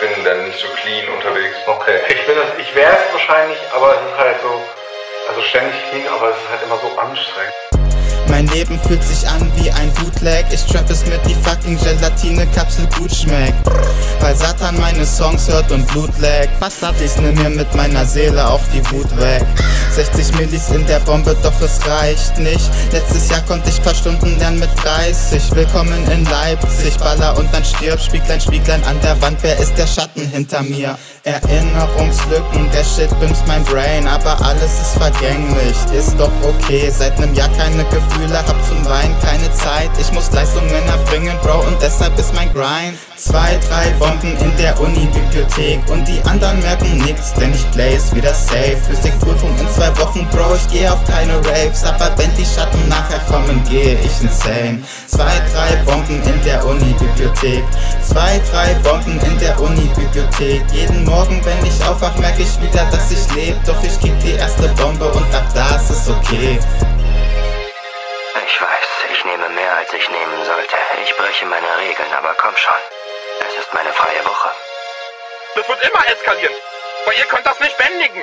bin dann nicht so clean unterwegs. Okay. Ich bin das, ich wäre es wahrscheinlich, aber es ist halt so, also ständig clean, aber es ist halt immer so anstrengend. Mein Leben fühlt sich an wie ein Bootleg. Ich trap es mit die fucking Gelatine-Kapsel gut schmeckt. Weil Satan meine Songs hört und Blut leckt. Bastard, ich nimm mir mit meiner Seele auch die Wut weg. 60 Millis in der Bombe, doch es reicht nicht. Letztes Jahr konnte ich paar Stunden lernen mit 30. Willkommen in Leipzig, Baller und dann stirb. Spieglein, Spieglein an der Wand, wer ist der Schatten hinter mir? Erinnerungslücken, der Shit bimst mein Brain, aber alles ist vergänglich. Ist doch okay, seit nem Jahr keine Gefühle, hab zum Wein keine Zeit. Ich muss Leistungen erbringen, Bro, und deshalb ist mein Grind. Zwei, drei Bomben in der Uni-Bibliothek und die anderen merken nix, denn ich play es wieder safe. Physikprüfung in zwei Wochen, Bro, ich geh auf keine Raves, aber wenn die Schatten nachher kommen, gehe ich insane. Zwei, drei Bomben in der Uni-Bibliothek, zwei, drei Bomben in der Uni-Bibliothek. Jeden Morgen, wenn ich aufwach, merke ich wieder, dass ich lebe, doch ich krieg die erste Bombe und ab da ist es okay. Ich weiß, ich nehme mehr als ich nehmen sollte. Ich breche meine Regeln, aber komm schon. Es ist meine freie Woche. Das wird immer eskalieren. Weil ihr könnt das nicht bändigen.